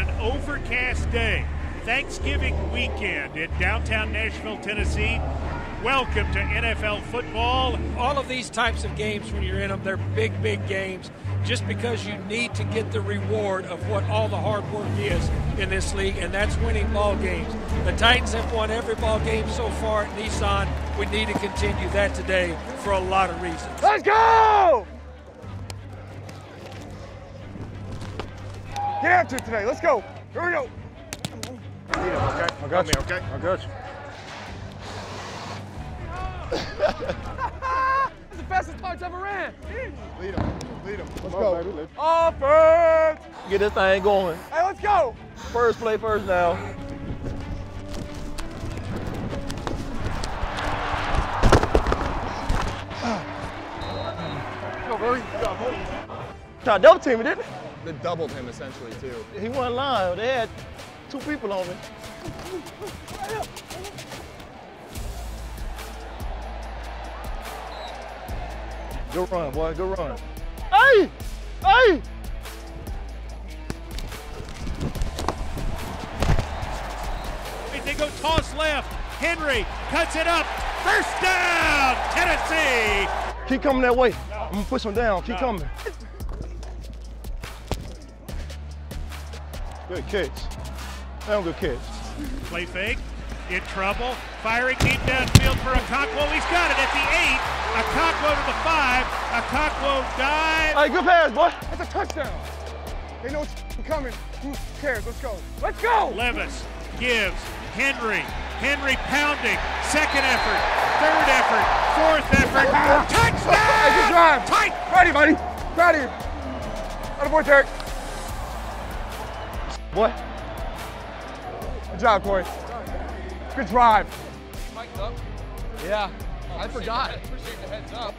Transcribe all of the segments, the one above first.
an overcast day, Thanksgiving weekend in downtown Nashville, Tennessee. Welcome to NFL football. All of these types of games, when you're in them, they're big, big games just because you need to get the reward of what all the hard work is in this league, and that's winning ball games. The Titans have won every ball game so far at Nissan. We need to continue that today for a lot of reasons. Let's go! Get after it today. Let's go. Here we go. okay? I got you. okay? I got you. That's the fastest punch ever ran. Lead him. Lead him. Let's go. Baby. Offense. Get this thing going. Hey, let's go. First play, first down. Go, Billy. Go, Billy. Try to double team me, didn't They doubled him essentially too. he? He wasn't lying. They had two people on me. Good run, boy. Good run. Hey! Hey! They go toss left. Henry cuts it up. First down, Tennessee. Keep coming that way. I'm gonna push him down. Keep coming. Good catch. Damn good catch. Play fake. In trouble. Firing deep downfield for Okonkwo. He's got it at the eight. Okonkwo to the five. Okonkwo dive. Hey, good pass, boy. That's a touchdown. They know it's coming. Who cares? Let's go. Let's go. Levis gives Henry. Henry pounding. Second effort. Third effort. Fourth effort. Ah! Touchdown! Hey, good drive. Tight. Ready, buddy. Proud of you. Attaboy, Derek. Boy. Good job, Corey. Good drive. Yeah. I forgot. Appreciate the heads up.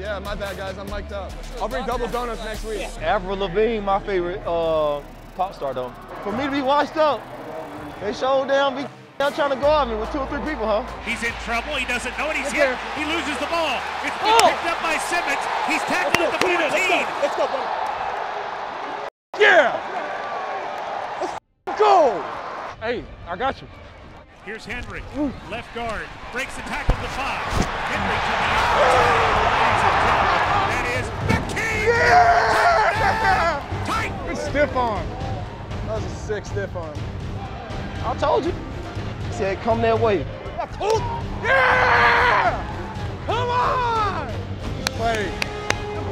Yeah, my bad, guys. I'm mic'd up. I'll bring double donuts next week. Avril Lavigne, my favorite uh, pop star, though. For me to be washed up, they showed down, be down trying to guard me with two or three people, huh? He's in trouble. He doesn't know it. He's Right hit. He loses the ball. It's been Oh! picked up by Simmons. He's tackled at the 15. Let's go, buddy. Yeah. Let's go. Hey, I got you. Here's Henry, left guard, breaks the tackle to five. Henry to the end. That is the key. Yeah. Tight. Good stiff arm. That was a sick stiff arm. I told you. He said, come that way. Yeah. Come on. Play.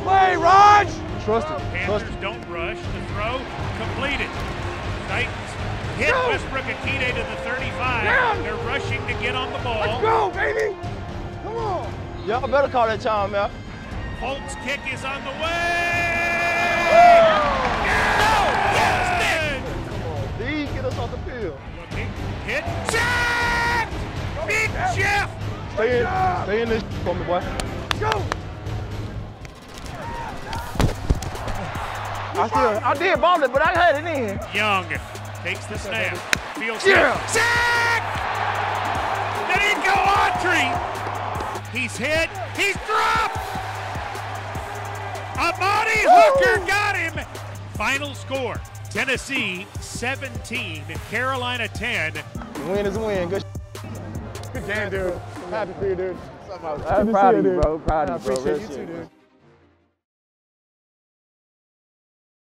Play, Raj. Trust it. Trust it. don't rush. The throw completed. Titans hit Go. Westbrook-Ikhine to the 35. Down. They're rushing to get on the ball. Let's go, baby. Come on. Y'all better call that time out. Folk's kick is on the way. Yes, Nick. D, get us off the field. Looking, hit, Jack! Big Jeff! Stay in, stay in this for me, boy. Go. I still, I did bomb it, but I had it in. Young takes the snap. Fields Yeah. it. Sack! Denico Autry! He's hit. He's dropped! Amani Hooker got him! Final score Tennessee 17, Carolina 10. Win is a win. Good. Good game, dude. I'm happy for you, dude. I'm proud of you, bro. Proud I of you, bro. appreciate you too, dude.